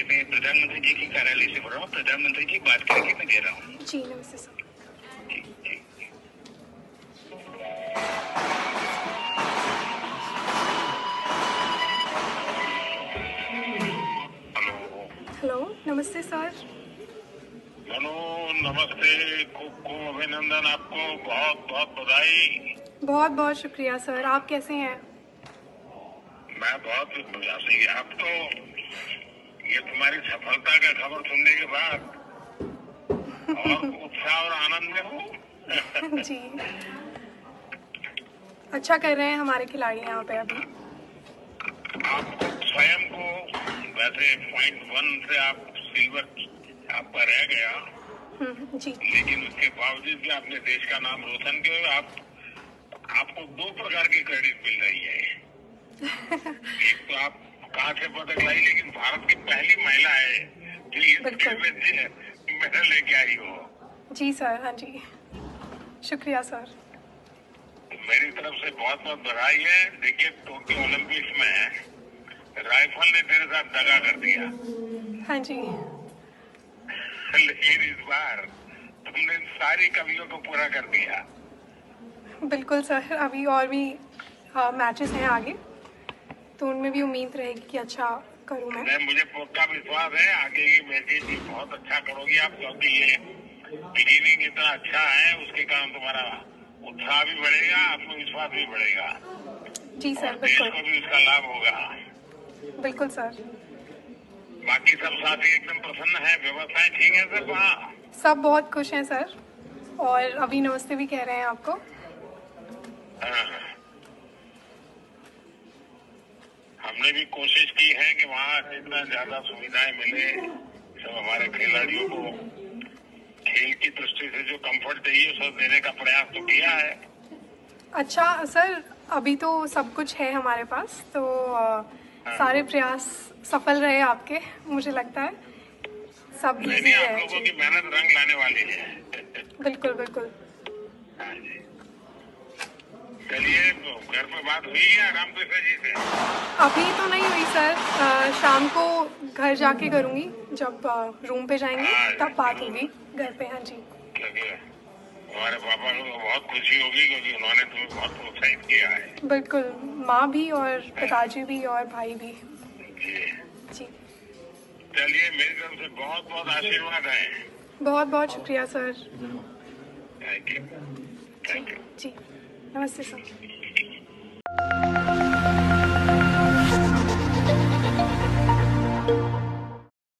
ये मैं प्रधानमंत्री जी की कार्यालय से बोल रहा हूँ। प्रधानमंत्री जी बात करके मैं दे रहा हूँ। जी नमस्ते सर। जी जी हेलो। हेलो नमस्ते सर। मनु नमस्ते। खूब खूब अभिनंदन आपको। बहुत बहुत बधाई। बहुत बहुत शुक्रिया सर। आप कैसे हैं? मैं बहुत आप तो ये तुम्हारी सफलता का खबर सुनने के बाद और उत्साह और आनंद में हो? जी। अच्छा कर रहे हैं हमारे खिलाड़ी यहाँ पे अभी। आप स्वयं को वैसे पॉइंट वन से आप सिल्वर आपका रह गया हम्म, जी। लेकिन उसके बावजूद भी आपने देश का नाम रोशन किया आप आपको दो प्रकार की क्रेडिट मिल रही है। एक तो आप कहाँ से पदक लाई लेकिन भारत की पहली महिला है जो इस खेल में मेडल लेके आई हो। जी सर हाँ जी। शुक्रिया सर। मेरी तरफ़ से बहुत बहुत बधाई है। देखिए टोक्यो ओलंपिक्स में राइफल ने तेरे साथ दगा कर दिया। हाँ जी। लेकिन इस बार तुमने सारी कमियों को पूरा कर दिया। बिल्कुल सर अभी और भी मैचेस हैं आगे। तो उनमें भी उम्मीद रहेगी कि अच्छा करूँ मैं। मुझे पक्का विश्वास है आगे की मैचेज भी बहुत अच्छा करोगी। आप क्योंकि ये बिगिनिंग इतना अच्छा है उसके कारण तुम्हारा उत्साह भी बढ़ेगा आत्मविश्वास भी बढ़ेगा। जी सर बिल्कुल। को भी उसका लाभ होगा। बिल्कुल सर। बाकी सब साथी एकदम प्रसन्न है व्यवस्थाएँ ठीक है सब? वहाँ सब बहुत खुश हैं सर और अभी नमस्ते भी कह रहे हैं आपको। हाँ। हमने भी कोशिश की है कि वहाँ जितना ज़्यादा सुविधाएँ मिले सब हमारे खिलाड़ियों को खेल की दृष्टि से जो कंफर्ट चाहिए सब देने का प्रयास तो किया है। अच्छा सर अभी तो सब कुछ है हमारे पास तो अ, सारे प्रयास सफल रहे आपके मुझे लगता है। सब नहीं नहीं आप है। लोगों की मेहनत रंग लाने वाली है। बिल्कुल बिल्कुल हाँ जी चलिए पे बात हुई है? रामकृष्ण जी से। अभी तो नहीं हुई सर। शाम को घर जाके करूँगी। जब रूम पे जाएँगे तब बात होगी। घर पे हाँ जी। हमारे पापा को बहुत खुशी होगी क्योंकि उन्होंने तुम्हें बहुत प्रोत्साहित किया है। बिल्कुल। माँ भी और पिताजी भी और भाई भी। जी। जी। चलिए मेरी तरफ़ से बहुत बहुत आशीर्वाद है। बहुत बहुत शुक्रिया sir. Thank you thank you जी। नमस्ते सर। Thank you.